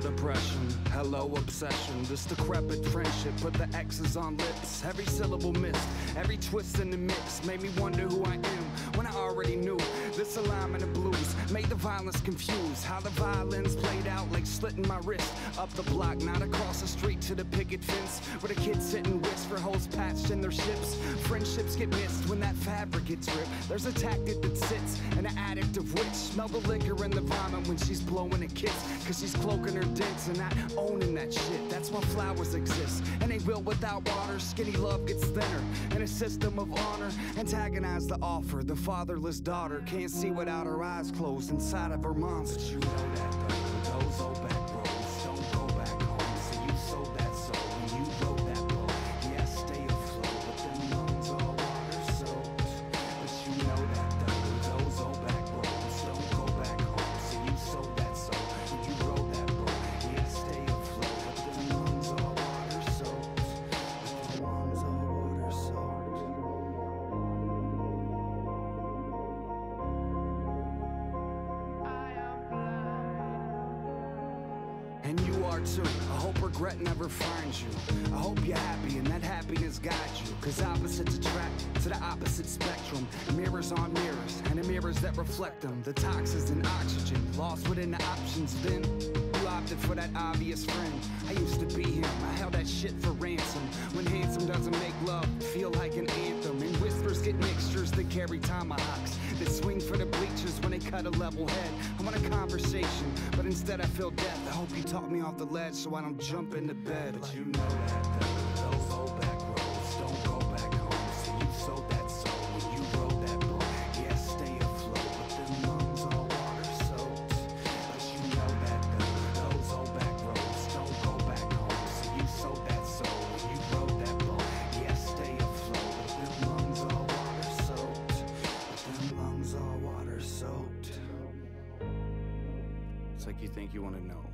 depression, hello obsession. This decrepit friendship, put the X's on lips. Every syllable missed, every twist in the mix made me wonder who I am when I already knew. This alignment of blues made the violence confused. How the violins played out like slitting my wrist. Up the block, not across the street to the picket fence, where the kids sit and whist for holes patched in their ships. Friendships get missed when that fabric gets ripped. There's a tactic that sits, an addict of which smell the liquor and the vomit when she's blowing a kiss. Cause she's cloaking her dents and not owning that shit. That's why flowers exist, they will without water. Skinny love gets thinner, and a system of honor antagonize the offer. The fatherless daughter can't see without her eyes closed inside of her. But you know that those And you are too. I hope regret never finds you. I hope you're happy and that happiness guides you. Cause opposites attract to the opposite spectrum. Mirrors on mirrors, and the mirrors that reflect them. The toxins and oxygen, lost within the options. Then you opted for that obvious friend. I used to be him, I held that shit for ransom. When handsome doesn't make love feel like an anthem. And whispers get mixtures that carry tomahawks. That swing for the bleachers when they cut a level head. I want a conversation, but instead I feel death. I hope you talk me off the ledge so I don't jump into bed. But you know that It's like you think you want to know.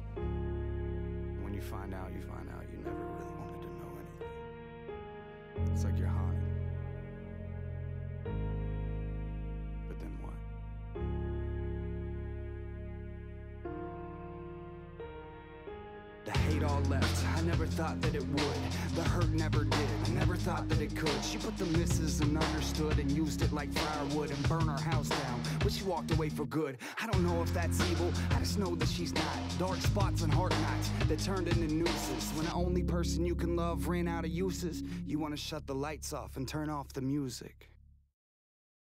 When you find out, you find out you never really wanted to know anything. It's like you're haunted. Hate all left. I never thought that it would. The hurt never did. I never thought that it could. She put the misses and understood and used it like firewood and burn our house down. But she walked away for good. I don't know if that's evil. I just know that she's not. Dark spots and heart knots that turned into nooses. When the only person you can love ran out of uses, you want to shut the lights off and turn off the music.